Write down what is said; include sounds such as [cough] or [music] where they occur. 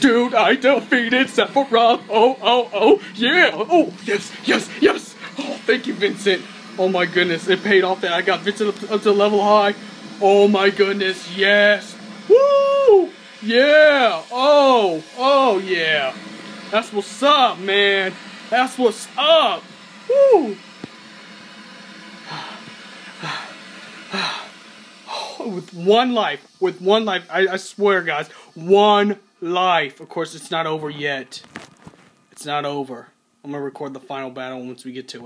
Dude, I defeated Sephiroth. Oh, oh, oh, yeah. Oh, yes, yes, yes. Oh, thank you, Vincent. Oh my goodness, it paid off that I got Vincent up, up to level high. Oh my goodness, yes. Woo! Yeah. Oh, oh yeah. That's what's up, man. That's what's up. Woo! [sighs] [sighs] Oh, with one life, with one life, I, I swear, guys, one life. Of course, it's not over yet. It's not over. I'm gonna record the final battle once we get to it.